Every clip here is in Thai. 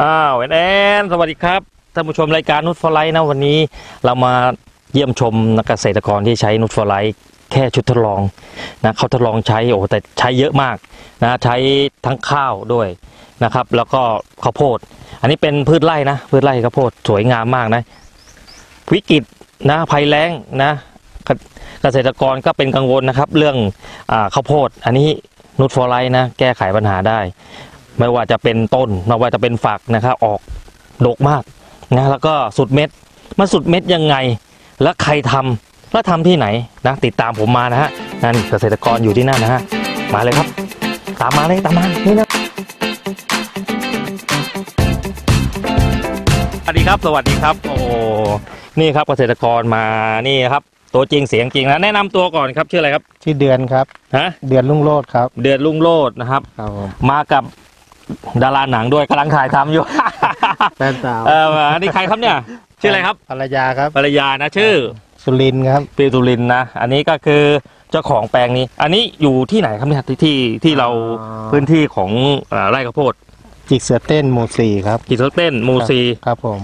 อ้าวแอนแอนสวัสดีครับท่านผู้ชมรายการนุชฟอร์ไลท์นะวันนี้เรามาเยี่ยมชมนักเกษตรกรที่ใช้นุชฟอร์ไลท์แค่ชุดทดลองนะเขาทดลองใช้โอ้แต่ใช้เยอะมากนะใช้ทั้งข้าวด้วยนะครับ แล้วก็ข้าวโพด อันนี้เป็นพืชไร่นะพืชไร่ข้าวโพดสวยงามมากนะ วิกฤตนะภัยแล้งนะเกษตรกรก็เป็นกังวลนะครับ เรื่องข้าวโพด อันนี้นุชฟอร์ไลท์นะแก้ไขปัญหาได้ ไม่ว่าจะเป็นต้นไม่ว่าจะเป็นฝักนะครับออกดกมากนะแล้วก็สุดเม็ดมันสุดเม็ดยังไง แล้วใครทำแล้วทำที่ไหนนะติดตามผมมานะฮะนั่นเกษตรกรอยู่ที่นั่นนะฮะมาเลยครับ ตามมาเลยตามมานี่นะสวัสดีครับ สวัสดีครับ โอ้นี่ครับเกษตรกรมานี่ครับตัวจริงเสียงจริงนะแนะนำตัวก่อนครับชื่ออะไรครับชื่อเดือนครับฮะเดือนรุ่งโรจน์ครับ เดือนลุงโลดนะครับครับผมมากับ ดาราหนังด้วยกำลังถ่ายทำอยู่ แฟนสาวเอออันนี้ใครครับเนี่ย ชื่ออะไรครับภรรยาครับภรรยานะชื่อสุรินทร์ครับปีตุลินนะอันนี้ก็คือเจ้าของแปลงนี้ อันนี้อยู่ที่ไหนครับเนี่ยที่ที่ที่เราอ๋อพื้นที่ของเอ่อไร่ข้าวโพดจิกเสือเต้นหมู่สี่ครับกิจเต้นหมูซีครับผม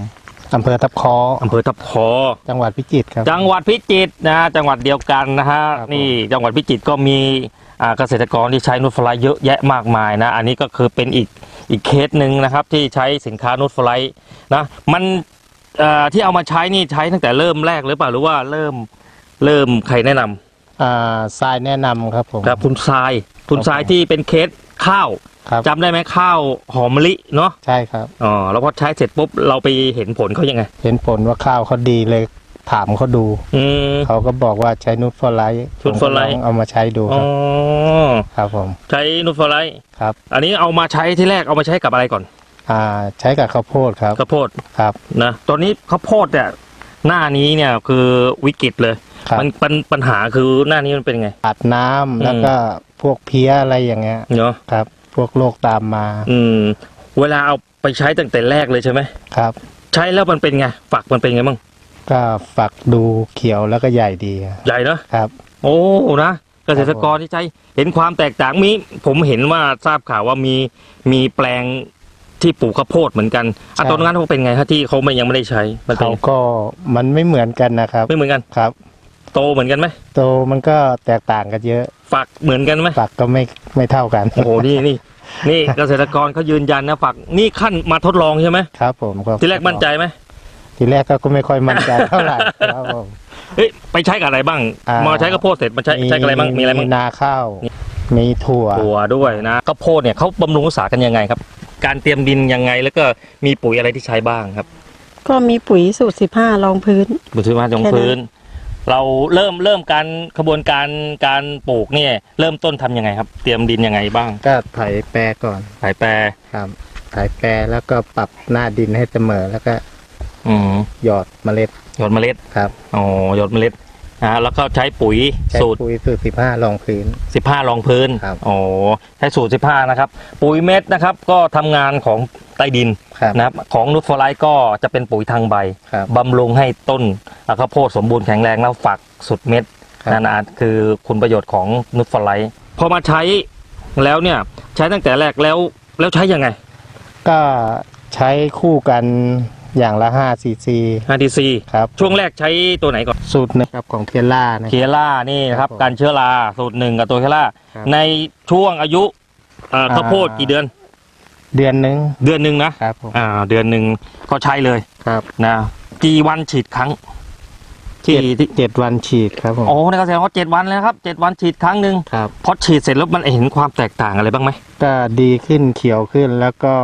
อำเภอทับคออำเภอทับคอ จังหวัดพิจิตรครับ จังหวัดพิจิตรนะจังหวัดเดียวกันนะฮะครับผม นี่จังหวัดพิจิตรก็มีอ่า เกษตรกรที่ใช้นูตฟลายเยอะแยะมากมายนะ อันนี้ก็คือเป็นอีกอีกเคสหนึ่งนะครับที่ใช้สินค้านูตฟลายนะมันเอ่อที่เอามาใช้นี่ใช้ตั้งแต่เริ่มแรกหรือเปล่าหรือว่าเริ่มเริ่มใครแนะนำอ่าทรายแนะนำครับผมครับคุณทรายคุณทรายครับผมที่เป็นเคสข้าวครับจำได้ไหมข้าวหอมมะลิเนาะใช่ครับอ๋อแล้วพอใช้เสร็จปุ๊บเราไปเห็นผลเขายังไง เห็นผลว่าข้าวเขาดีเลย ถามเขาดู อืม เขาก็บอกว่าใช้นูตฟอร์ไลท์นูตฟอร์ไลท์ ผมก็ลองเอามาใช้ดูอ๋คอรับครับผมใช้นูตฟลายครับ อันนี้เอามาใช้ที่แรกเอามาใช้กับอะไรก่อนอ่าใช้กับข้าวโพดครับข้าวโพดครับ นะตอนนี้ข้าวโพดเนี่ยหน้านี้เนี่ยคือวิกฤตเลย ครับมันปัญปัญหาคือหน้านี้มันเป็นไงตัดน้ำแล้วก็พวกเพี้ยอะไรอย่างเงี้ยเนาะครับ พวกโรคตามมาอืม เวลาเอาไปใช้ตั้งแต่แรกเลยใช่ไหมครับ ใช้แล้วมันเป็นไงฝักมันเป็นไงบ้าง ก็ฝักดูเขียวแล้วก็ใหญ่ดีครับใหญ่เนอะครับ โอ้นะเกษตรกรที่ใช้เห็นความแตกต่างมีผมเห็นว่าทราบข่าวว่ามีมีแปลงที่ปลูกข้าวโพดเหมือนกันอะใช่ตอนนั้นเขาเป็นไงฮะที่เขาไม่ยังไม่ได้ใช้มันเป็นเขาก็มันไม่เหมือนกันนะครับ ไม่เหมือนกันครับ โตเหมือนกันไหมโตมันก็แตกต่างกันเยอะ ฝักเหมือนกันไหมฝักก็ไม่ไม่เท่ากันโอ้โหนี่นี่นี่เกษตรกรเขายืนยันนะฝักนี่ขั้นมาทดลองใช่ไหมครับ ผมก็ทีแรกมั่นใจไหม ทีแรกก็ไม่ค่อยมั่นใจเท่าไหร่ครับผมเฮ้ยไปใช้กับอะไรบ้างอ่ามมาใช้ข้าวโพดเสร็จมาใช้ใช้กับอะไรบ้างมีอะไรบ้างนาข้าวมีถั่วถั่วด้วยนะข้าวโพดเนี่ยเขาบำรุงรักษากันยังไงครับ การเตรียมดินยังไงแล้วก็มีปุ๋ยอะไรที่ใช้บ้างครับ ก็มีปุ๋ยสูตรสิบห้ารองพื้นบุตรมาจงแค่นั้นพื้น เราเริ่มเริ่มการขบวนการการปลูกเนี่ย เริ่มต้นทำยังไงครับ เตรียมดินยังไงบ้าง ก็ไถแปรก่อนสายแปรครับไถแปรแล้วก็ปรับหน้าดินให้เสมอแล้วก็ อืมหยอดเมล็ดหยดเมล็ดครับอ๋อหยดเมล็ดนะฮะแล้วก็ใช้ปุ๋ยใช้สูตรปุ๋ยสูตรสิบห้ารองพื้น15รองพื้นครับ อ๋อใช้สูตร15นะครับ ปุ๋ยเม็ดนะครับ ก็ทำงานของใต้ดินครับ นะครับ ของนุชฟลายก็จะเป็นปุ๋ยทางใบครับ บำรุงให้ต้นข้าวโพดสมบูรณ์แข็งแรงแล้วฝักสุดเม็ดครับ นั่นนะคือคุณประโยชน์ของนุชฟลายพอมาใช้แล้วเนี่ย ใช้ตั้งแต่แรกแล้วแล้วใช้ยังไง ก็ใช้คู่กัน อย่างละ5ซีซี RTC ครับช่วงแรกใช้ตัวไหนก่อน สูตรหนะครับของเทียร่านะ เคียร่านี่นะครับครับผมการเชื้อราสูตรหนึ่งกับตัวเคียร่าครับในช่วงอายุเอ่อข้าวโพดอ่ากี่เดือน เดือนหนึงเดือนหนึ่งนะครับผมอ่า เดือนหนึ่งก็ใช้เลยครับนะกี่วันฉีดครั้งที่ที่เจ็ดวันฉีดครับผมโอ้ในกระแสว่าเจ็ดวันแล้วครับเจ็ดวันฉีดครั้งหนึ่งครับ พอฉีดเสร็จแล้วมันเห็นความแตกต่างอะไรบ้างไหมก็ดีขึ้นเขียวขึ้นแล้วก็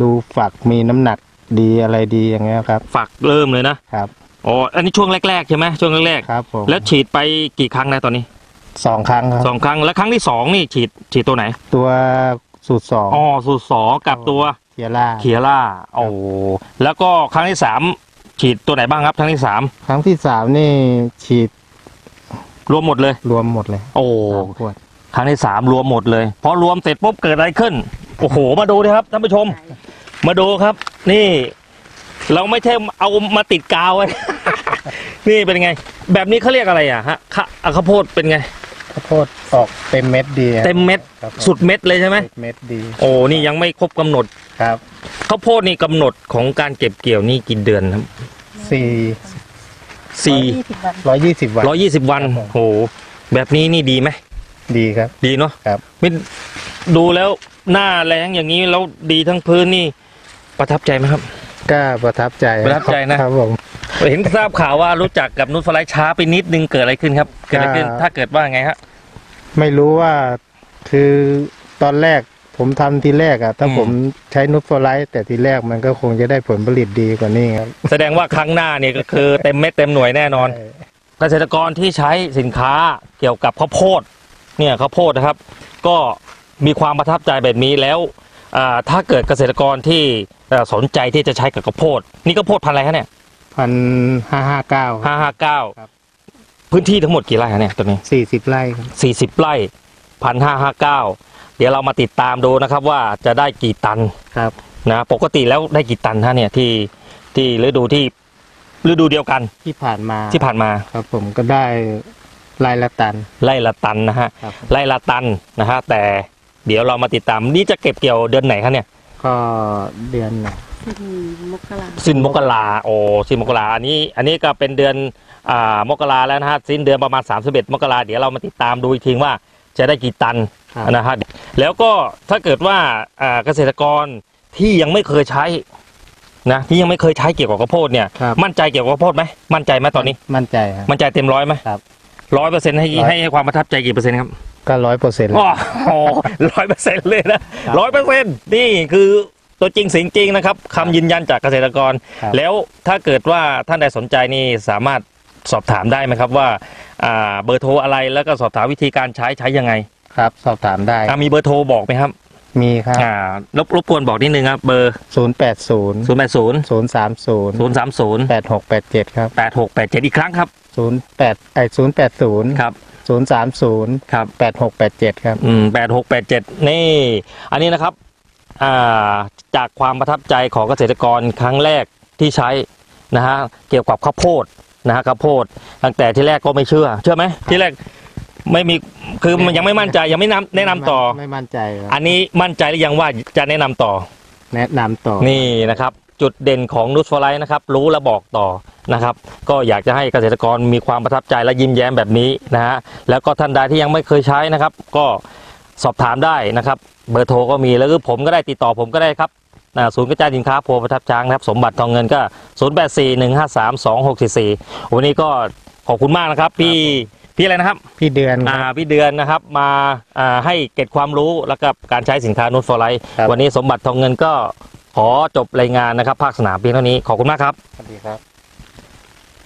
ดูฝักมีน้ำหนัก ดีอะไรดีอย่างเงี้ยครับ ฝักเริ่มเลยนะครับ อ๋ออันนี้ช่วงแรกๆใช่ไหมช่วงแรกครับผมๆแล้วฉีดไปกี่ครั้งนะตอนนี้สองครั้งครับสองครั้งแล้วครั้งที่สองนี่ฉีดฉีดตัวไหนตัวสูตรสองอ๋อสูตรสองกับตัวเทียร่าเคียร่าโอ้แล้วก็ครั้งที่สามฉีดตัวไหนบ้างครับครั้งที่สามครั้งที่สามนี่ฉีดรวมหมดเลย รวมหมดเลยโอ้ สามขวดครั้งที่สามรวมหมดเลย พอรวมเสร็จปุ๊บเกิดอะไรขึ้น โอ้โห มาดูดิครับท่านผู้ชม มาดูครับ นี่ เราไม่ใช่เอามาติดกาวไว้ นี่เป็นไง แบบนี้เขาเรียกอะไรอะฮะข้าอะข้าวโพดเป็นไง ข้าวโพดออกเต็มเม็ดดีเต็มเม็ด ครับผมสุดเม็ดเลยใช่ไหมสุดเม็ดดีโอ้นี่ยังไม่ครบกำหนดครับข้าวโพดนี่กำหนดของการเก็บเกี่ยวนี่กี่เดือนครับสี่สี่ยี่สิบวันร้อยยี่สิบวัน ร้อยยี่สิบวันครับผม โอ้แบบนี้นี่ดีไหมดีครับ ดีเนาะครับ ไม่ดูแล้วหน้าแรงอย่างนี้แล้วดีทั้งพื้นนี่ ประทับใจไหมครับ ก็ประทับใจประทับใจนะ ครับผมเห็นทราบข่าวว่ารู้จักกับนุชฟลายช้าไปนิดนึงเกิดอะไรขึ้นครับ เกิดอะไรขึ้นก็ถ้าเกิดว่าไงฮะไม่รู้ว่าคือตอนแรกผมทำทีแรกอะถ้าอืมผมใช้นุชฟลายแต่ทีแรกมันก็คงจะได้ผลผลิตดีกว่านี้ครับ แสดงว่าครั้งหน้าเนี่ยก็คือเต็มเม็ดเต็มหน่วยแน่นอนใช่เกษตรกรที่ใช้สินค้าเกี่ยวกับข้าวโพดเนี่ยข้าวโพดนะครับ ก็มีความประทับใจแบบนี้แล้วอ่า ถ้าเกิดเกษตรกรที่เอ่อสนใจที่จะใช้กับข้าวโพด นี่ข้าวโพดพันธุ์อะไรคะเนี่ยพันห้าห้าเก้าห้าห้าเก้าครับพื้นที่ทั้งหมดกี่ไร่คะเนี่ยตัวนี้สี่สิบไร่ครับสี่สิบไร่พันห้าห้าเก้าเดี๋ยวเรามาติดตามดูนะครับว่าจะได้กี่ตันครับนะปกติแล้วได้กี่ตันฮะเนี่ยที่ที่ฤดูที่ฤดูเดียวกันที่ผ่านมาที่ผ่านมาครับ ผมก็ได้ไร่ละตันไร่ละตันนะฮะครับไร่ละตันนะฮะแต่ เดี๋ยวเรามาติดตามนี่จะเก็บเกี่ยวเดือนไหนคะเนี่ยก็เดือนไหนมกราสิ้นมกราโอ้สิ้นมกราอันนี้ อันนี้ก็เป็นเดือนอ่ามกราแล้วนะฮะสิ้นเดือนประมาณ 31 มกราเดี๋ยวเรามาติดตามดูอีกทีว่าจะได้กี่ตันครับนะฮะแล้วก็ถ้าเกิดว่าอ่าเกษตรกรที่ยังไม่เคยใช้นะที่ยังไม่เคยใช้เกี่ยวกับข้าวโพดเนี่ยครับมั่นใจเกี่ยวกับข้าวโพดไหมมั่นใจไหมตอนนี้ มั่นใจครับมั่นใจเต็มร้อยไหมครับร้อยเปอร์เซ็นต์ให้ร้อยให้ให้ความประทับใจกี่เปอร์เซ็นต์ครับ ก็ร้อยเปอร์เซ็นต์อ๋อร้อยเปอร์เซ็นต์เลยนะครับร้อยเปอร์เซ็นต์นี่คือตัวจริงเสียงจริงนะครับคำยืนยันจากเกษตรกรครับแล้วถ้าเกิดว่าท่านใดสนใจนี่สามารถสอบถามได้ไหมครับว่าอ่าเบอร์โทรอะไรแล้วก็สอบถามวิธีการใช้ใช้ยังไงครับ สอบถามได้อ่ามีเบอร์โทรบอกไหมครับมีครับอ่ารบรบกวนบอกนิดนึงครับเบอร์ศูนย์แปดศูนย์0 8 0ศูนย์สามศูนย์0 3 0แปดหกแปดเจ็ดครับ 8 6 8 7 อีกครั้งครับศูนย์แปดไอศูนย์แปดศูนย์ครับ ศูนย์สามศูนย์ครับแปดหกแปดเจ็ดครับ อืมแปดหกแปดเจ็ดนี่ อันนี้นะครับอ่าจากความประทับใจของเกษตรกรครั้งแรกที่ใช้นะฮะเกี่ยวกับข้าวโพดนะฮะข้าวโพดตั้งแต่ที่แรกก็ไม่เชื่อ เชื่อไหมที่แรกไม่มีคือมันยังไม่มั่นใจยังไม่นำแนะนำต่อ ไม่มั่นใจครับอันนี้มั่นใจหรือยังว่าจะแนะนำต่อ แนะนำต่อ นี่นะครับ จุดเด่นของนุชฟลายนะครับ รู้และบอกต่อนะครับ ก็อยากจะให้เกษตรกรมีความประทับใจและยิ้มแย้มแบบนี้นะฮะแล้วก็ท่านใดที่ยังไม่เคยใช้นะครับ ก็สอบถามได้นะครับ เบอร์โทรก็มีแล้วก็ผมก็ได้ติดต่อผมก็ได้ครับอ่าศูนย์กระจายสินค้าโพประทับช้างนะครับ สมบัติทองเงินก็ 0 8 4 1 5 3 2 6 4 4 วันนี้ก็ขอบคุณมากนะครับ พี่พี่อะไรนะครับ พี่เดือนคอ่ารับพี่เดือนนะครับมาอ่าให้เก็บความรู้แล้วก็การใช้สินค้านุชฟลายครับวันนี้สมบัติทองเงินก็ ขอจบรายงานนะครับ ภาคสนามเพียงเท่านี้ ขอบคุณมากครับ สวัสดีครับ